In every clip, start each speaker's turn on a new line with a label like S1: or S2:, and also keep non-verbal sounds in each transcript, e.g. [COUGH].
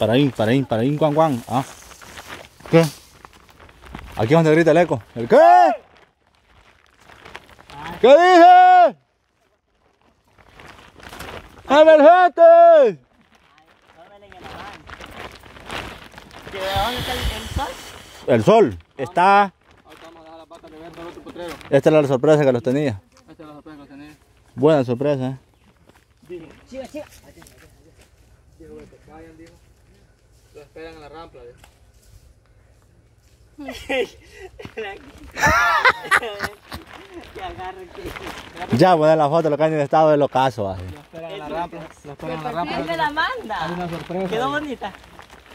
S1: Para ahí, para ahí, para ahí, guan, guan. Ah. ¿Qué? Aquí es donde grita el eco. ¿El qué? ¿Qué dije? ¡Emergente!
S2: ¿De dónde está el, sol?
S1: Está. Esta era la sorpresa que los tenía.
S3: Esta es la sorpresa que tenés.
S1: Buena sorpresa, ¿eh?
S2: Siga, siga.
S3: Lo esperan en la rampa. dijo.
S2: Que agarre que...
S1: Ya, poner la foto, lo que hay en estado del ocaso. así.
S3: Lo esperan en la rampa. Lo esperan en la rampa.
S2: ¿Quién me la
S3: Hay
S2: manda?
S3: una sorpresa.
S2: Quedó bonita.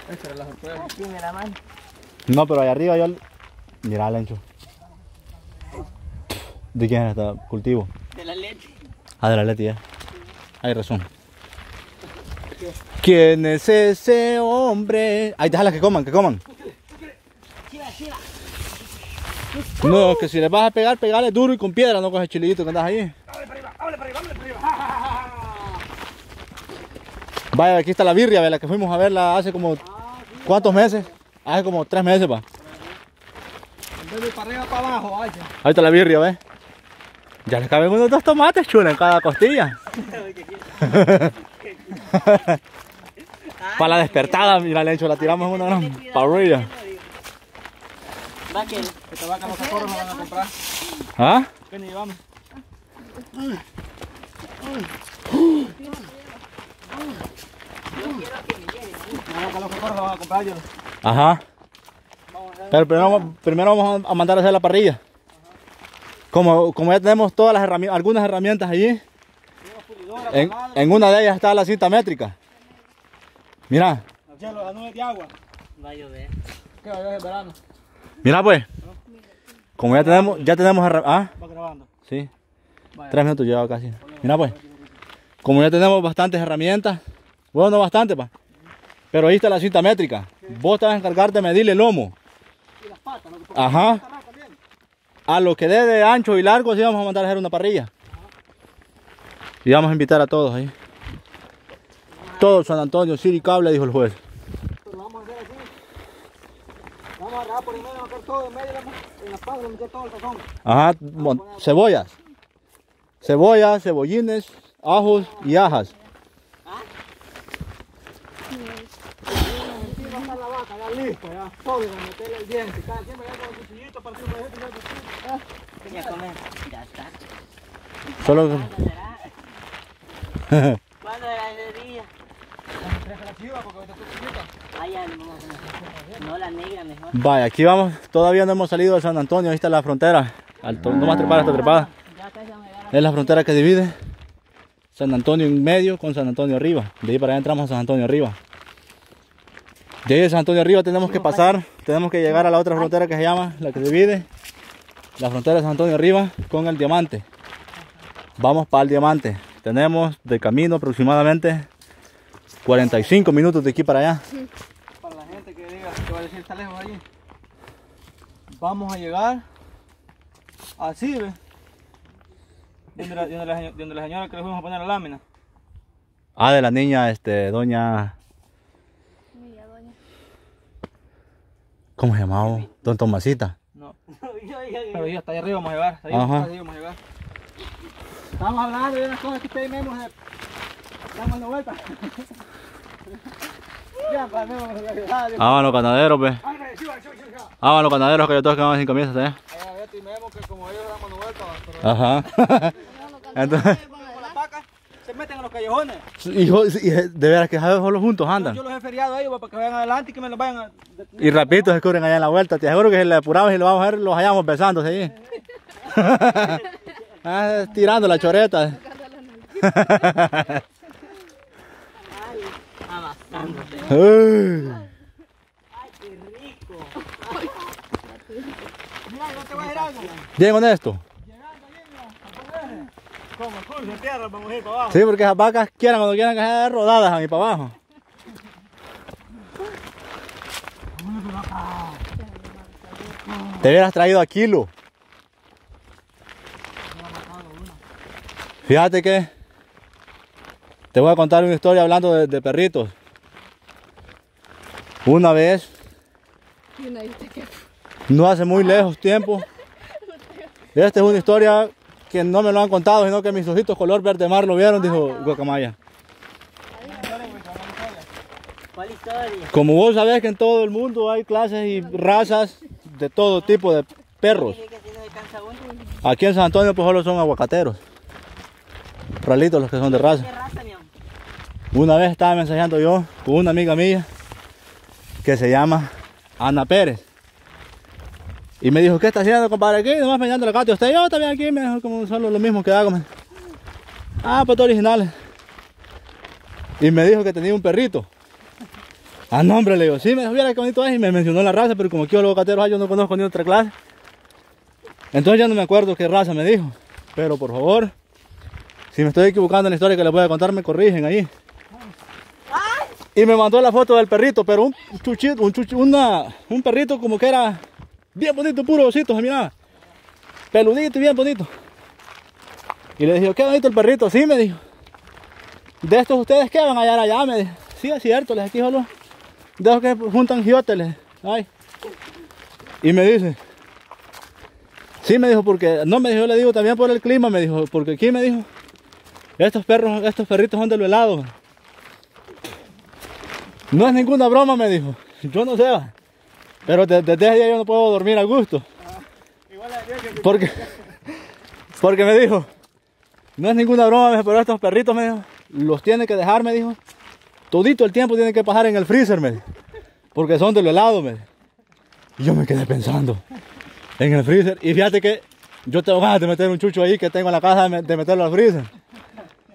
S3: Esta era la sorpresa.
S2: ¿Quién me la manda?
S1: No, pero allá arriba yo. Mira, Lencho. ¿De quién es este cultivo?
S2: De la leche.
S1: Ah, de la Leti, ya. Hay razón. ¿Quién es ese hombre? Ay, déjala que coman, que coman. No, que si le vas a pegar, pegale duro y con piedra, no con ese chilito que andas ahí. Vaya, aquí está la birria, ve, la que fuimos a verla hace como... ¿Cuántos meses? Hace como tres meses,
S3: ir para para abajo.
S1: Ahí está la birria, ve. Ya le caben unos dos tomates chula en cada costilla. [LAUGHS] [LAUGHS] Para la despertada, mira, le hecho, la tiramos en una parrilla.
S2: Va que
S3: Esta vaca no se corre, no van a comprar.
S1: ¿Ah?
S3: ¿Qué ni llevamos? A.
S1: Ajá. Pero primero, primero vamos a mandar a hacer la parrilla. Como, como ya tenemos todas las herramientas, algunas herramientas allí, en, en una de ellas está la cinta métrica. Mira,
S3: Cielo, las nubes de agua.
S2: va a llover.
S3: ¿Qué va a llover en verano?
S1: mira pues. Como ya tenemos, ya tenemos ah,
S3: Va grabando.
S1: sí.
S3: Vaya.
S1: Tres minutos lleva casi. Mira pues. Como ya tenemos bastantes herramientas, bueno no bastante pa. Pero ahí está la cinta métrica. Vos te vas a encargar de medirle el lomo.
S3: Y las patas, ¿no?
S1: Ajá. A lo que dé de ancho y largo, sí vamos a mandar a hacer una parrilla. Y vamos a invitar a todos ahí. Todo San Antonio, Siri Cable, dijo el juez.
S3: Pero vamos a hacer así. Vamos a agarrar por el medio, meter todo en medio, en las patas, meter todo el tazón.
S1: Ajá, cebollas. Cebollas, cebollines, ajos y ajas.
S3: Encima está la vaca, ya lista, ya. Y meterle el diente. Cada quien me con el cuchillito, partir un ejemplo,
S2: Ya comer. Ya está.
S1: Solo.
S2: ¿Cuándo era ese día? No. La negra mejor.
S1: Vaya, aquí vamos, todavía no hemos salido de San Antonio, ahí está la frontera. Alto, no más trepada.
S2: Ya casi vamos a llegar.
S1: Es la frontera que divide San Antonio en medio con San Antonio arriba. De ahí para allá entramos a San Antonio arriba. De ahí de San Antonio arriba tenemos que pasar, tenemos que llegar a la otra frontera que se llama, la que divide la frontera de San Antonio arriba con el diamante. Vamos para el diamante. Tenemos de camino aproximadamente 45 minutos de aquí para allá.
S3: Para la gente que diga, que va a decir, está lejos allí. Vamos a llegar así, ¿ves? Donde la, donde, la, señora- donde la señora que le fuimos a poner la lámina.
S1: Ah, de la niña, este, doña... ¿Cómo se llamaba? Don Tomasita.
S3: No. [LAUGHS] Pero ya está ahí arriba, vamos a llegar. Ahí,
S1: Ajá.
S3: ahí vamos a llegar. Estamos hablando de unas cosas que ustedes mismos eh, damos la vuelta. [LAUGHS] ya, para mí vamos a llegar.
S1: Ah, los ganaderos, pues.
S3: Sí.
S1: Ah, los ganaderos que yo todos quedamos sin camisa, ¿eh?
S3: A timemos que como ellos damos la vuelta, pero
S1: Ajá. [LAUGHS] Entonces,
S3: se meten en los callejones.
S1: hijo, y de veras que solo juntos andan.
S3: Yo los he feriado a ellos para que vayan adelante y que me los vayan a...
S1: Y rapidito se cubren allá en la vuelta. Te aseguro que si le apuramos y lo vamos a ver, los hallamos besándose ahí. [LAUGHS] Ah, tirando la choreta.
S2: Ay, qué rico.
S3: Mira, yo te voy a decir algo.
S1: Bien honesto.
S3: Como el curso de tierra, vamos a ir para abajo.
S1: Sí, porque esas vacas quieran cuando quieran que sean rodadas a mí para abajo. Te hubieras traído a kilo. Fíjate que te voy a contar una historia hablando de, de perritos. Una vez, no hace muy lejos tiempo, [LAUGHS] esta es una historia que no me lo han contado, sino que mis ojitos color verde mar lo vieron, dijo Guacamaya.
S2: ¿Cuál historia?
S1: Como vos sabés que en todo el mundo hay clases y razas de todo tipo de perros. Aquí en San Antonio pues solo son aguacateros. Ralitos los que son de raza. Una vez estaba mensajando yo con una amiga mía que se llama Ana Pérez. Y me dijo, ¿qué está haciendo, compadre? Aquí, nomás peinando la gato. Usted, yo también aquí, me dijo, como solo lo mismo que hago. me. Ah, pues todo original. Y me dijo que tenía un perrito. Ah, no, hombre, le digo, sí, me dijo, mira qué bonito es. Y me mencionó la raza, pero como aquí los bocateros hay, yo no conozco ni otra clase. Entonces ya no me acuerdo qué raza me dijo. Pero por favor, si me estoy equivocando en la historia que les voy a contar, me corrigen ahí. Y me mandó la foto del perrito, pero un chuchito, un, chuchi- una, un perrito como que era bien bonito, puro osito, se miraba. Peludito y bien bonito. Y le dije, qué bonito el perrito, sí, me dijo. De estos ustedes que van a hallar allá, me dijo. Sí, es cierto, les aquí solo. De que juntan giotes, Ay. Y me dice, sí, me dijo, porque, no me dijo, le digo también por el clima, me dijo, porque aquí me dijo, estos perros, estos perritos son de lo helado. No es ninguna broma, me dijo. Yo no sé. Pero de- desde ese día yo no puedo dormir a gusto. Porque, porque me dijo, no es ninguna broma, me dijo, pero estos perritos, me dijo, los tiene que dejar, me dijo. Todito el tiempo tienen que pasar en el freezer, me dijo. Porque son de lo helado, me dijo. Y yo me quedé pensando en el freezer. Y fíjate que yo tengo ganas de meter un chucho ahí que tengo en la casa de meterlo al freezer.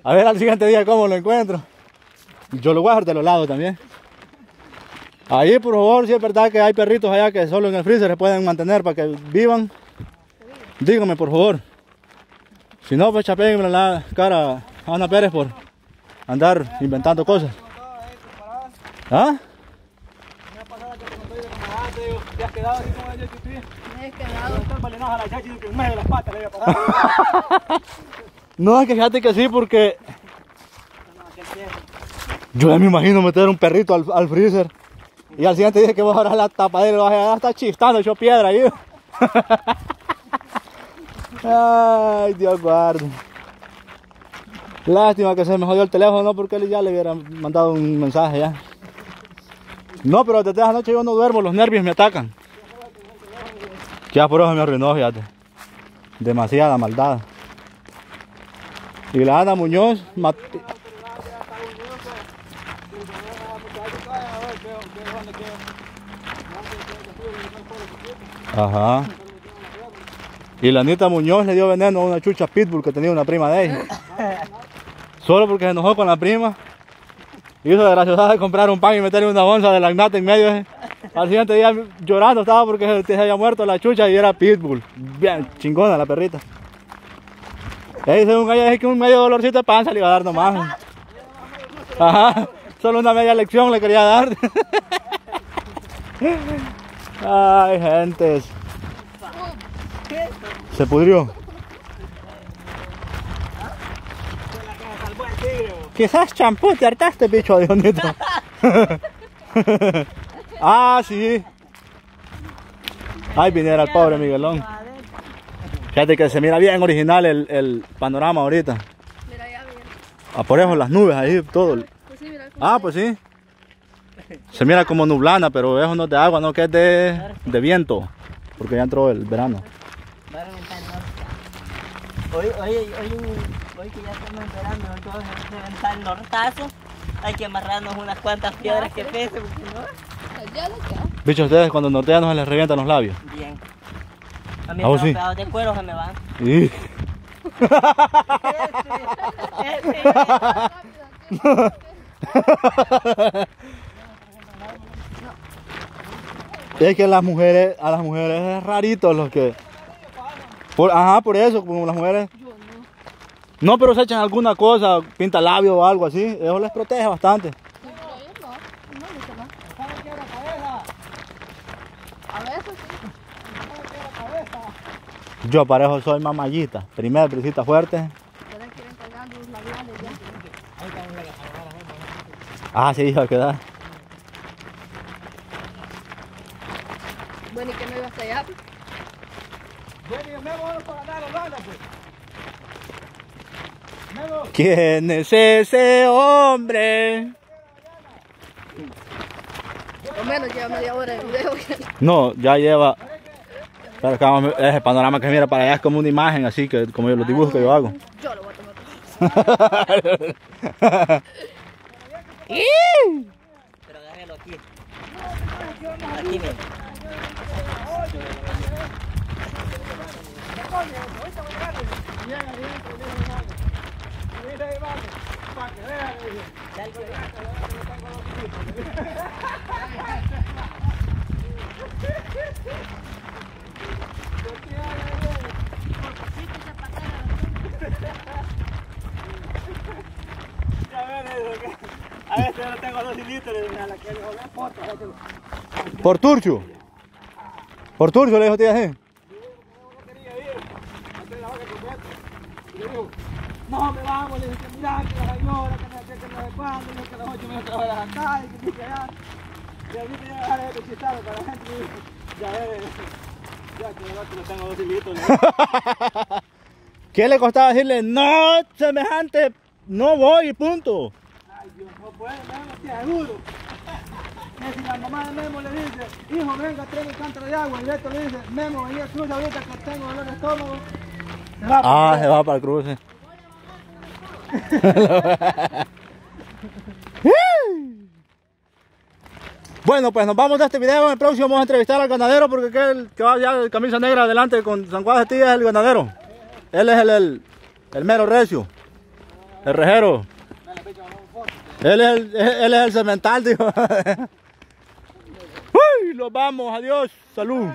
S1: A ver al siguiente día cómo lo encuentro. Yo lo voy a dejar de los lados también. Ahí, por favor, si es verdad que hay perritos allá que solo en el freezer se pueden mantener para que vivan, díganme, por favor. Si no, pues chapéenme la cara a Ana Pérez por andar inventando cosas. ¿Ah?
S3: Te has quedado así como pipí.
S4: me he quedado.
S3: Las patas le.
S1: No, es que fíjate que sí, porque yo ya me imagino meter un perrito al, freezer y al siguiente día que vas a abrir la tapadera y lo vas a estar chistando, hecho piedra ahí. [LAUGHS] Ay, Dios guarde. Lástima que se me jodió el teléfono, no porque él ya le hubiera mandado un mensaje ya. No, pero desde esa noche yo no duermo, los nervios me atacan. Ya por eso me arruinó, fíjate. Demasiada maldad. Y la Ana Muñoz, mat- Ajá. Y la Anita Muñoz le dio veneno a una chucha pitbull que tenía una prima de ella. [LAUGHS] Solo porque se enojó con la prima. Hizo de graciosa de comprar un pan y meterle una onza de lagnate en medio. eh. Al siguiente día llorando estaba porque se había muerto la chucha y era pitbull. Bien chingona la perrita. Ey, según ella, es que un medio dolorcito de panza le iba a dar nomás. Ajá, solo una media lección le quería dar. Ay, gentes. Se pudrió. Quizás champú te hartaste, bicho de bonito. [LAUGHS] ah, sí. Ay, viniera el pobre Miguelón. Fíjate que se mira bien original el, el panorama ahorita.
S4: Mira, ya viene.
S1: Ah, por eso las nubes ahí, todo.
S4: Pues sí, mira.
S1: Ah, pues sí. Se mira como nublana, pero eso no es de agua, no que es de, de viento. Porque ya entró el verano.
S2: Va a reventar el norte. Hoy, hoy, hoy, hoy que ya estamos en verano, hoy vamos a reventar el nortazo. Hay que amarrarnos unas cuantas piedras que pesen, porque si no.
S1: Bicho, ustedes cuando nortean no se les revientan los labios.
S2: bien. A mí
S1: Ah, ¿vos
S2: los
S1: sí?
S2: pedazos de cuero se me van.
S1: Y- [LAUGHS] Es que las mujeres, a las mujeres es rarito los que. Por, ajá, por eso, como las mujeres. No, pero se echan alguna cosa, pinta labio o algo así, eso les protege bastante.
S4: A veces sí.
S1: Yo parejo soy mamallita, primera brisita fuerte.
S4: Ustedes quieren cargando los labiales ya.
S1: Ah, sí, hijo, que da.
S4: hasta allá.
S3: Ven y me voy para ganar los lanas, pues.
S1: ¿Quién es ese hombre?
S4: Por lo menos lleva media hora de video.
S1: No, ya lleva. Pero acá vamos- es el panorama que mira para allá es como una imagen así que como yo los dibujos que yo hago.
S4: Yo lo voy a tomar. [LAUGHS]
S2: Pero agárrelo aquí. Aquí, mira.
S3: mira ahí, vamos. Para que vean, dije. Ya ven, dijo que- A este yo tengo dos litros, a la que le foto. lo-
S1: Por Turcho. Por Turcho le dijo tía G.
S3: no no me vamos, le dije que mira, que la señora, que no sé qué, no sé cuándo, que a las 8 me voy a levantar, y que que ya. Y a mí me iba a dejar de chistar para la gente, ya ves, ya que lo tengo dos dije. [LAUGHS]
S1: ¿Qué le costaba decirle no semejante? No voy, punto.
S3: Puede, Memo, te. Que si la mamá de Memo le dice, hijo, venga, trae un cántaro de agua, y Beto le dice, Memo, venía cruza ahorita que tengo dolor de estómago. Se va
S1: Ah, se va para el cruce. [LAUGHS] Bueno, pues nos vamos de este video. En el próximo vamos a entrevistar al ganadero porque aquel que va ya de camisa negra adelante con San Juan de es el ganadero. Él es el, el, el mero recio, el rejero. Él es el, él es el cemental, dijo. [LAUGHS] Uy, los vamos, adiós, salud.